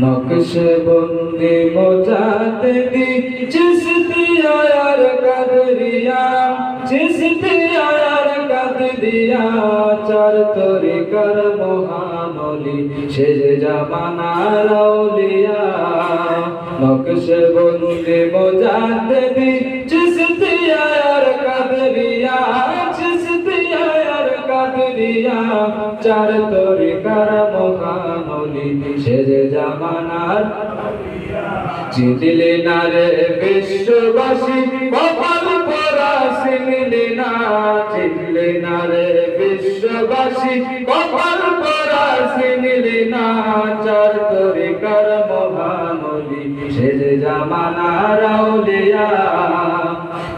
নকশ বন্দি মোজাতে দি, চিস্তি আয়ার কাদরিয়া, চিস্তি আয়ার কাদরিয়া, চার তরিকার মহানলি সে যে জামানার আউলিয়া। নকশ বন্দি মোজাতে দি, চিস্তি আয়ার কাদরিয়া কাদরিয়া চার তরিকার সে যে জামানার। চিনলে না রে বিশ্ববাসী কপাল পরা চিনলে না চিনলে না রে বিশ্ববাসী কপাল পরা চিনলে না চার তরিকার সে যে জামানার আউলিয়া।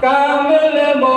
কামলে মো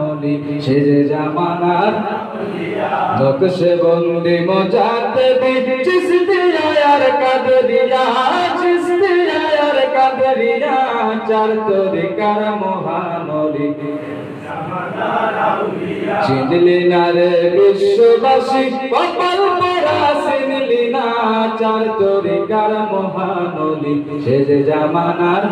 সে যে জামানার নকশে বন্দি মজাতে চিস্তি আয়ার কাদরিয়া, চিস্তি আয়ার কাদরিয়া, চার তরিকার মহানলি চিনলি না রে বিশ্ববাসী, কপাল পরা চিনলি না, চার তরিকার মহানলি সে যে জামানার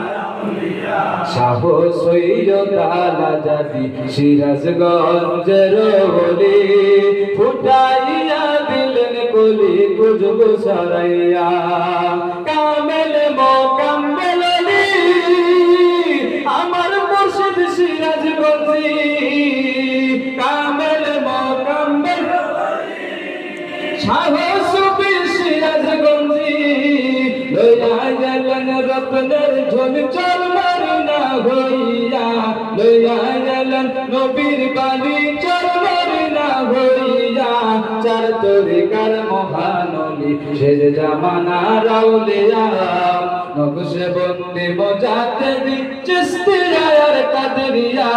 সাহস হইয়তালা জাতি সিরাজগঞ্জের বলি ফুটাইয়া দিলেন কলি কুজবু সারাইয়া। কামেল মো আলী, আমার মুর্শিদ সিরাজগঞ্জি। কামেল মো কামেল সাহস রত্নের ঝোল চল মারি না হইয়া, লইয়া গেলেন নবীর বাণী, চল মারি না হইয়া। চার তরিকার মহানবী, সে জামানা রাউলিয়া নকশে বন্দি মজাতে দি চিস্তি আয়ার কাদরিয়া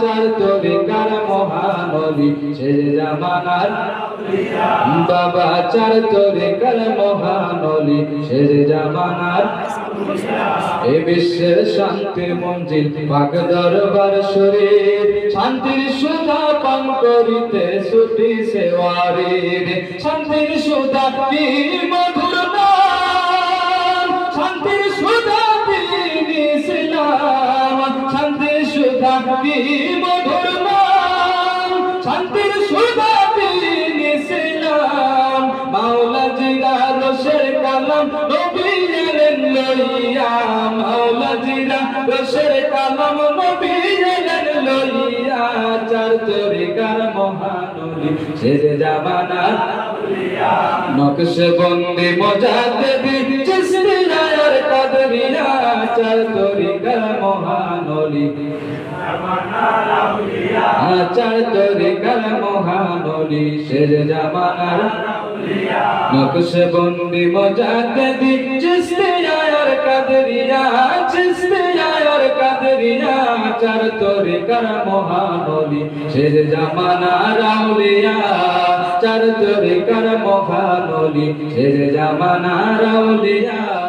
চার তরিকার মহানলি সে জামানার বাবা চার জামানার এ বিশ্বের মঞ্জিল, পাক দরবার শরীর। শান্তির সুধা পান করিতে ছুটি সেওয়ারির শান্তির সুধা কি মধুর রশের কালাম নবী লইয়া, চার তরিকার মহানলি শেষ জামানার নকশে বন্দি মজাতে চিস্তি আয়ার কাদরিয়া চার তরিকার মহানলি আচার তরিকার মহানলি শের জামানার নকশে বন্দি মজাতে চিস্তি আয়ার কাদরিয়া কাদরিয়া তোরে তরিকার মহানলি? শের জামানার আউলিয়া চার তরিকার মহানলি? শের জামানা আউলিয়া